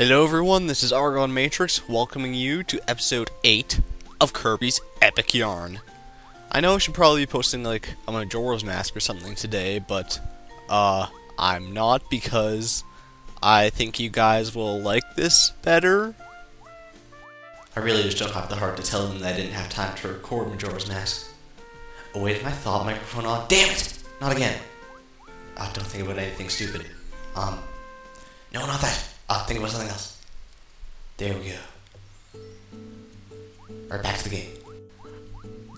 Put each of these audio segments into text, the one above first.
Hello everyone, this is Argon Matrix welcoming you to episode 8 of Kirby's Epic Yarn. I know I should probably be posting like a Majora's Mask or something today, but uh, I'm not because I think you guys will like this better. I really just don't have the heart to tell them that I didn't have time to record Majora's Mask. Oh wait, my thought microphone on. Damn it! Not again. Uh, don't think about anything stupid. Um, no, not that. Ah, think about something else. There we go. Alright, back to the game.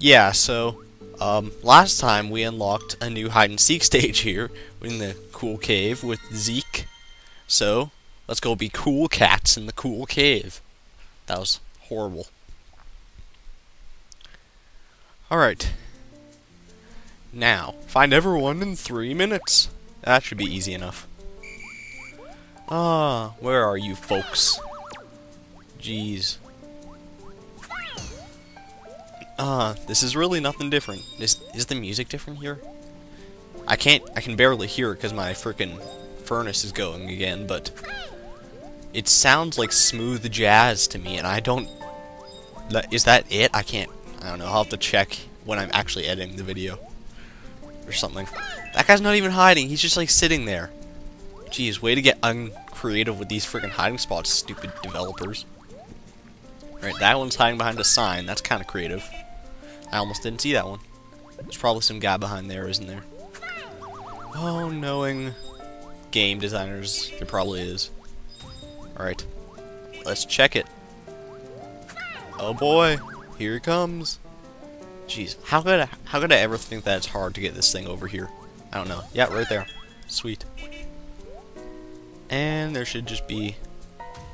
Yeah, so, um, last time we unlocked a new hide-and-seek stage here in the cool cave with Zeke. So, let's go be cool cats in the cool cave. That was horrible. Alright. Now, find everyone in three minutes. That should be easy enough. Ah, where are you folks? Jeez. Ah, this is really nothing different. Is, is the music different here? I can't, I can barely hear it because my freaking furnace is going again, but it sounds like smooth jazz to me, and I don't, is that it? I can't, I don't know, I'll have to check when I'm actually editing the video. Or something. That guy's not even hiding, he's just like sitting there. Jeez, way to get uncreative with these freaking hiding spots, stupid developers. Right, that one's hiding behind a sign. That's kind of creative. I almost didn't see that one. There's probably some guy behind there, isn't there? Oh, knowing game designers, there probably is. Alright, let's check it. Oh boy, here it comes. Jeez, how could I, how could I ever think that it's hard to get this thing over here? I don't know. Yeah, right there. Sweet. And there should just be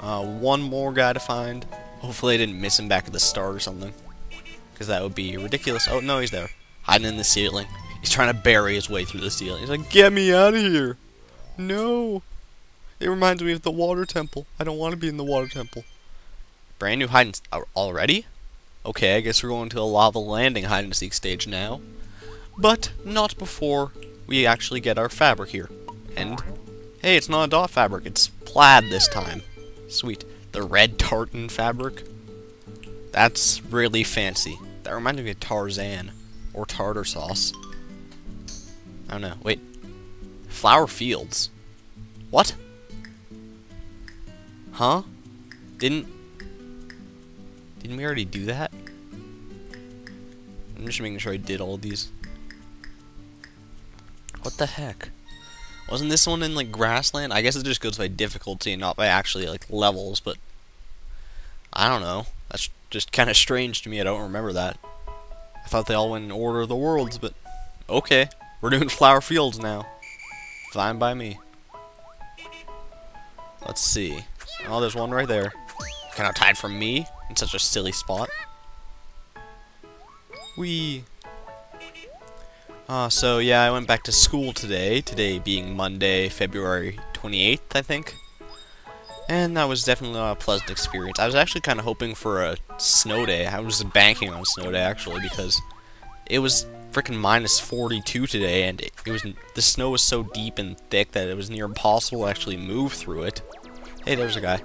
uh, one more guy to find. Hopefully I didn't miss him back at the start or something. Because that would be ridiculous. Oh, no, he's there. Hiding in the ceiling. He's trying to bury his way through the ceiling. He's like, get me out of here. No. It reminds me of the water temple. I don't want to be in the water temple. Brand new hide and uh, already? Okay, I guess we're going to a lava landing hide and seek stage now. But not before we actually get our fabric here. And Hey, it's not a dot fabric, it's plaid this time. Sweet. The red tartan fabric? That's really fancy. That reminds me of Tarzan. Or tartar sauce. I don't know. Wait. Flower fields. What? Huh? Didn't... Didn't we already do that? I'm just making sure I did all these. What the heck? Wasn't this one in like grassland? I guess it just goes by difficulty and not by actually like levels, but I don't know. That's just kind of strange to me. I don't remember that. I thought they all went in order of the worlds, but okay. We're doing flower fields now. Fine by me. Let's see. Oh, there's one right there. Kind of tied from me in such a silly spot. We uh, so yeah, I went back to school today, today being Monday, February 28th, I think. And that was definitely not a pleasant experience. I was actually kind of hoping for a snow day. I was banking on snow day, actually, because it was freaking minus 42 today, and it, it was the snow was so deep and thick that it was near impossible to actually move through it. Hey, there's a guy.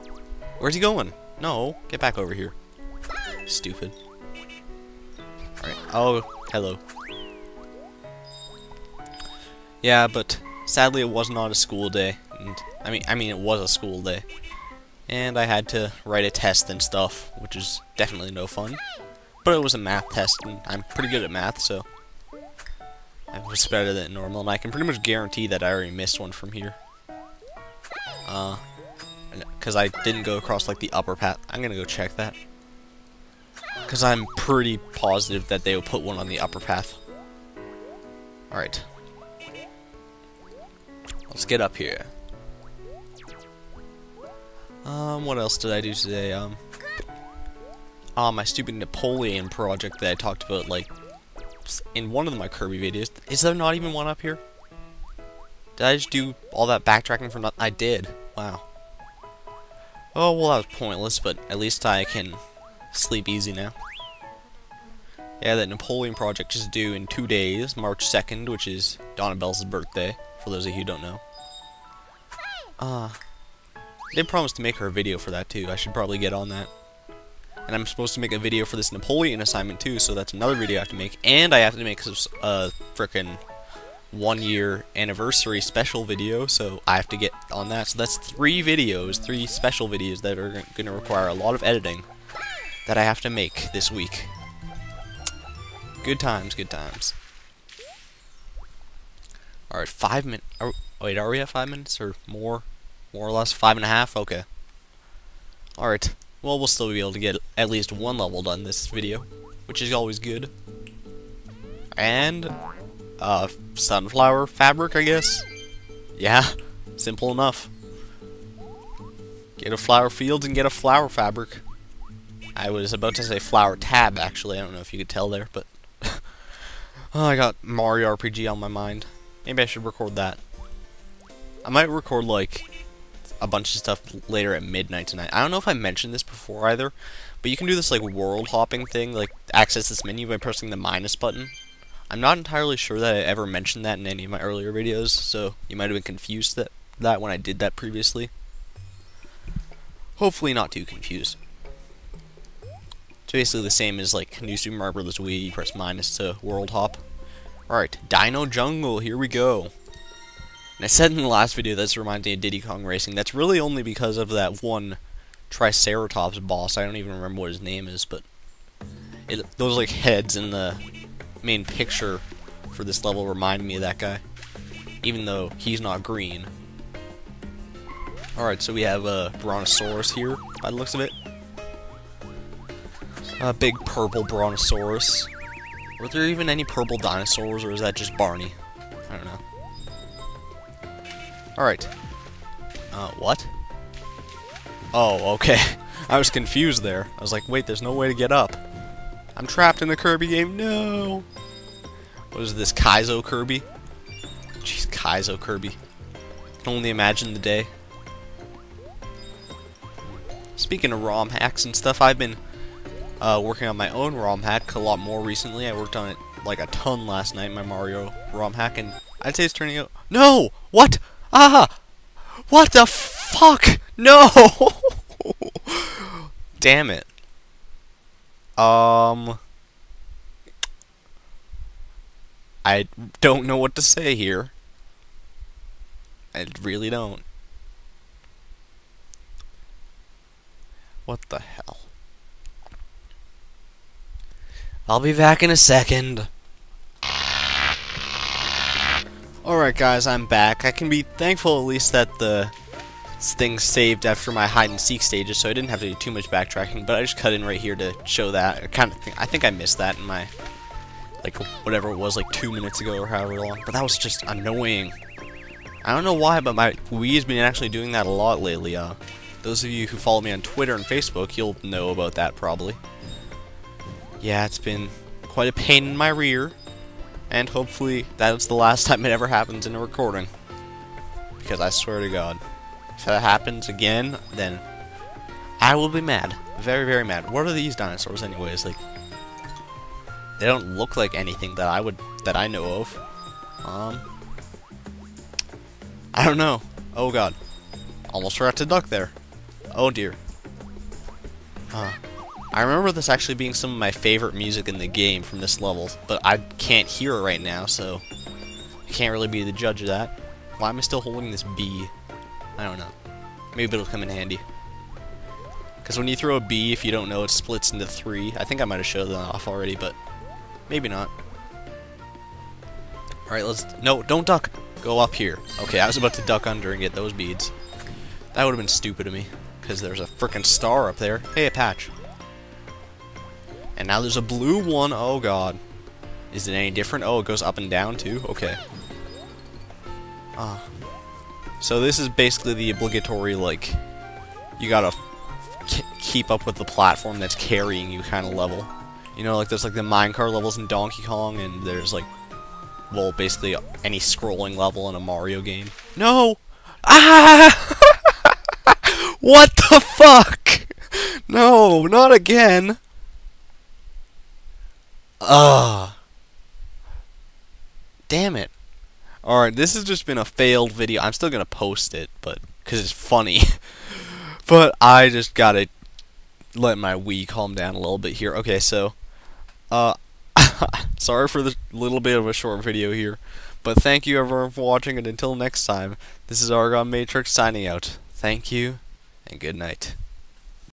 Where's he going? No, get back over here. Stupid. Alright. Oh, hello. Yeah, but sadly it was not a school day. And I mean, I mean it was a school day, and I had to write a test and stuff, which is definitely no fun. But it was a math test, and I'm pretty good at math, so it was better than normal. And I can pretty much guarantee that I already missed one from here. Uh, because I didn't go across like the upper path. I'm gonna go check that. Because I'm pretty positive that they will put one on the upper path. Alright. Let's get up here. Um, what else did I do today? Um, ah, my stupid Napoleon project that I talked about, like, in one of my Kirby videos. Is there not even one up here? Did I just do all that backtracking for nothing? I did. Wow. Oh, well, that was pointless, but at least I can sleep easy now. Yeah, that Napoleon project is due in two days, March 2nd, which is Donna Bell's birthday for those of you who don't know. Uh, they promised to make her a video for that too. I should probably get on that. And I'm supposed to make a video for this Napoleon assignment too, so that's another video I have to make. And I have to make a frickin' one year anniversary special video, so I have to get on that. So that's three videos, three special videos that are going to require a lot of editing that I have to make this week. Good times, good times. Alright, five minutes. Wait, are we at five minutes or more? More or less? Five and a half? Okay. Alright. Well, we'll still be able to get at least one level done this video, which is always good. And, uh, sunflower fabric, I guess? Yeah, simple enough. Get a flower field and get a flower fabric. I was about to say flower tab, actually. I don't know if you could tell there, but... oh, I got Mario RPG on my mind. Maybe I should record that. I might record, like, a bunch of stuff later at midnight tonight. I don't know if I mentioned this before either, but you can do this like world hopping thing, like access this menu by pressing the minus button. I'm not entirely sure that I ever mentioned that in any of my earlier videos, so you might have been confused that, that when I did that previously. Hopefully not too confused. Basically the same as like New Super Mario Bros. Wii, you press minus to world hop. Alright, Dino Jungle, here we go. And I said in the last video that's reminds me of Diddy Kong Racing. That's really only because of that one Triceratops boss. I don't even remember what his name is, but it, those like heads in the main picture for this level remind me of that guy. Even though he's not green. Alright, so we have a uh, Brontosaurus here, by the looks of it. A big purple Brontosaurus. Were there even any purple dinosaurs, or is that just Barney? I don't know. Alright. Uh, what? Oh, okay. I was confused there. I was like, wait, there's no way to get up. I'm trapped in the Kirby game. No! What is this, Kaizo Kirby? Jeez, Kaizo Kirby. I can only imagine the day. Speaking of ROM hacks and stuff, I've been uh, working on my own ROM hack a lot more recently. I worked on it like a ton last night, my Mario ROM hack, and I'd say it's turning out... No! What? Ah! What the fuck? No! Damn it. Um... I don't know what to say here. I really don't. What the hell? I'll be back in a second. Alright guys, I'm back. I can be thankful at least that the thing saved after my hide and seek stages, so I didn't have to do too much backtracking, but I just cut in right here to show that. I kind of think, I think I missed that in my, like, whatever it was, like two minutes ago or however long, but that was just annoying. I don't know why, but my Wii has been actually doing that a lot lately. Uh, those of you who follow me on Twitter and Facebook, you'll know about that probably. Yeah, it's been quite a pain in my rear and hopefully that's the last time it ever happens in a recording. Because I swear to God, if that happens again, then I will be mad. Very, very mad. What are these dinosaurs anyways? Like, they don't look like anything that I would, that I know of. Um, I don't know. Oh God. Almost forgot to duck there. Oh dear. Huh. I remember this actually being some of my favorite music in the game from this level, but I can't hear it right now, so I can't really be the judge of that. Why am I still holding this B? I don't know. Maybe it'll come in handy. Because when you throw a B, if you don't know, it splits into three. I think I might have showed that off already, but maybe not. Alright, let's... No, don't duck! Go up here. Okay, I was about to duck under and get those beads. That would have been stupid of me, because there's a freaking star up there. Hey, a patch. And now there's a blue one. Oh, God. Is it any different? Oh, it goes up and down, too? Okay. Ah. So this is basically the obligatory, like, you gotta keep up with the platform that's carrying you kind of level. You know, like there's like the minecart levels in Donkey Kong, and there's like, well, basically any scrolling level in a Mario game. No! Ah! what the fuck? No, not again! Ugh. Damn it. Alright, this has just been a failed video. I'm still gonna post it, but because it's funny. but I just gotta let my Wii calm down a little bit here. Okay, so, uh, sorry for the little bit of a short video here, but thank you everyone for watching, and until next time, this is Argon Matrix signing out. Thank you, and good night.